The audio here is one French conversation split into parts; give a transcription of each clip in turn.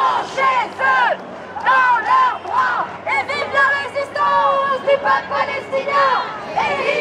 sont chez eux, dans leurs droits. Et vive la résistance du peuple palestinien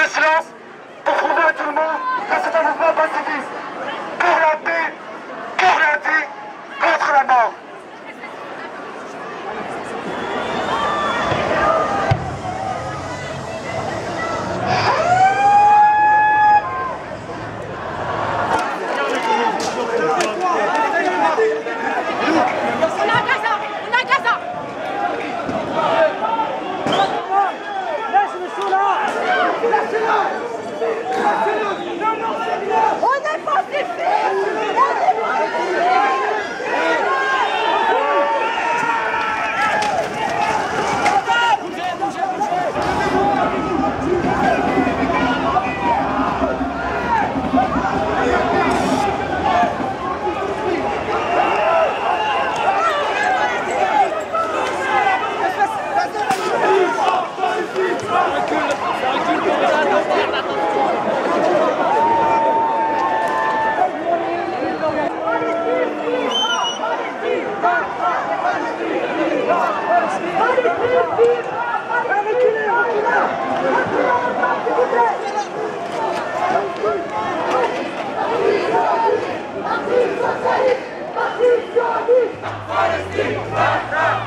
this Islam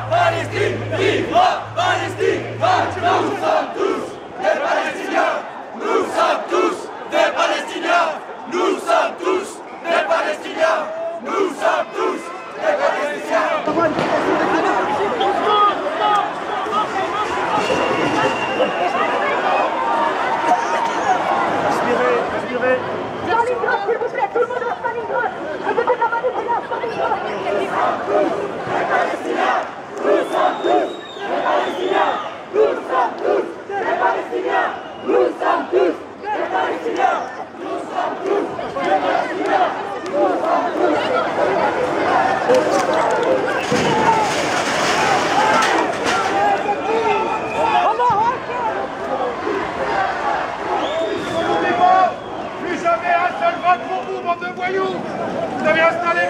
Palestine, vive Palestine, nous sommes tous des Palestiniens, nous sommes tous des Palestiniens, nous sommes tous des Palestiniens, nous sommes tous des Palestiniens. À Stalingrad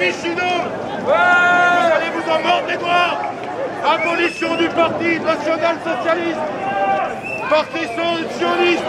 Vous allez vous en mordre les doigts. Abolition du Parti national-socialiste Parti sioniste